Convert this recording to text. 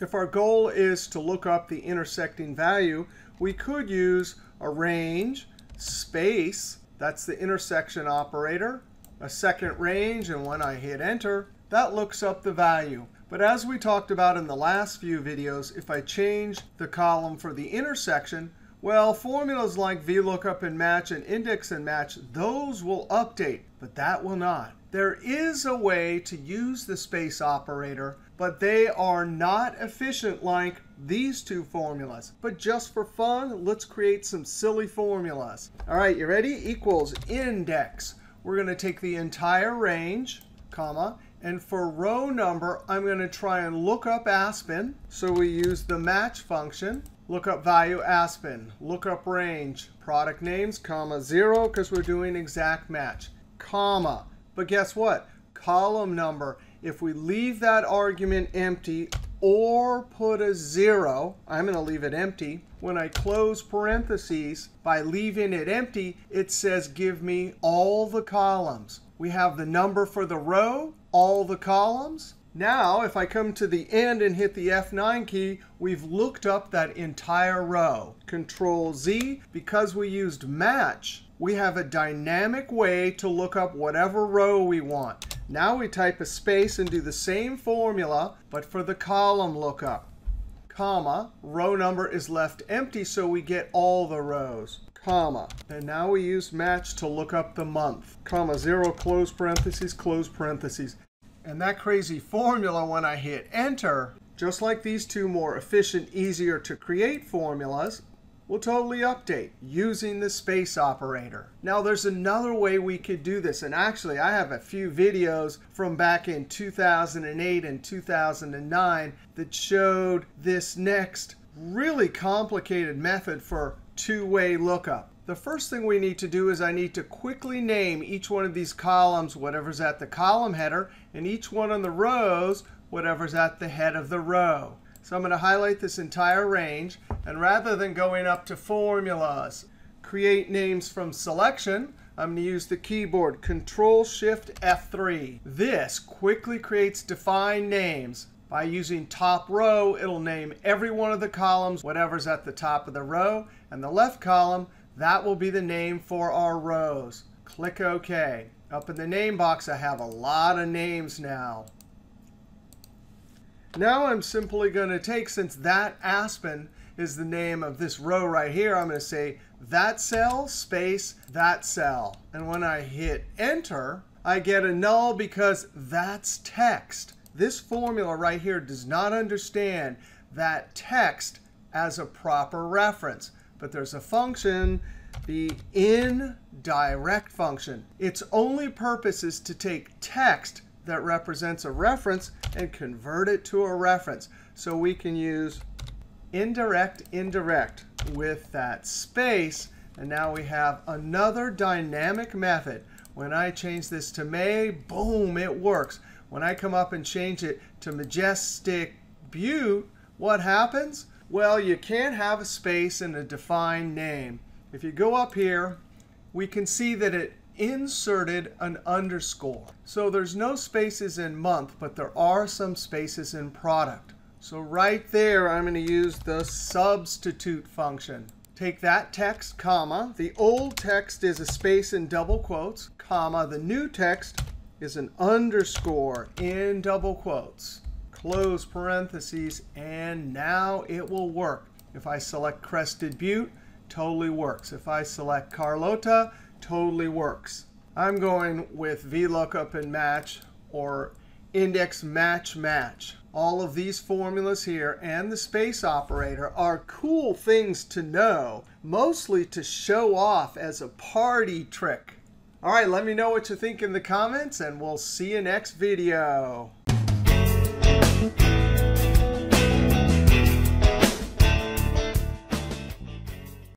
If our goal is to look up the intersecting value, we could use a range, space, that's the intersection operator, a second range, and when I hit enter, that looks up the value. But as we talked about in the last few videos, if I change the column for the intersection, well, formulas like VLOOKUP and match and index and match, those will update, but that will not. There is a way to use the space operator, but they are not efficient like these two formulas. But just for fun, let's create some silly formulas. All right, you ready? Equals index. We're going to take the entire range, comma, and for row number, I'm going to try and look up Aspen. So we use the match function. Lookup value Aspen. Lookup range. Product names, comma, 0, because we're doing exact match, comma. But guess what? Column number. If we leave that argument empty or put a 0, I'm going to leave it empty. When I close parentheses, by leaving it empty, it says give me all the columns. We have the number for the row, all the columns. Now, if I come to the end and hit the F9 key, we've looked up that entire row. Control Z, because we used match, we have a dynamic way to look up whatever row we want. Now we type a space and do the same formula, but for the column lookup. Comma, row number is left empty, so we get all the rows comma. And now we use match to look up the month, comma, 0, close parentheses, close parentheses. And that crazy formula, when I hit enter, just like these two more efficient, easier to create formulas, will totally update using the space operator. Now, there's another way we could do this. And actually, I have a few videos from back in 2008 and 2009 that showed this next really complicated method for two-way lookup. The first thing we need to do is I need to quickly name each one of these columns, whatever's at the column header, and each one of the rows, whatever's at the head of the row. So I'm going to highlight this entire range. And rather than going up to formulas, create names from selection, I'm going to use the keyboard Control Shift F3. This quickly creates defined names. By using top row, it'll name every one of the columns, whatever's at the top of the row. And the left column, that will be the name for our rows. Click OK. Up in the name box, I have a lot of names now. Now I'm simply going to take, since that Aspen is the name of this row right here, I'm going to say that cell space that cell. And when I hit Enter, I get a null because that's text. This formula right here does not understand that text as a proper reference. But there's a function, the indirect function. Its only purpose is to take text that represents a reference and convert it to a reference. So we can use indirect indirect with that space. And now we have another dynamic method. When I change this to May, boom, it works. When I come up and change it to majestic butte, what happens? Well, you can't have a space in a defined name. If you go up here, we can see that it inserted an underscore. So there's no spaces in month, but there are some spaces in product. So right there, I'm going to use the substitute function. Take that text, comma. The old text is a space in double quotes, comma. The new text is an underscore in double quotes, close parentheses, and now it will work. If I select Crested Butte, totally works. If I select Carlota, totally works. I'm going with VLOOKUP and match or index match match. All of these formulas here and the space operator are cool things to know, mostly to show off as a party trick. All right, let me know what you think in the comments, and we'll see you next video thank you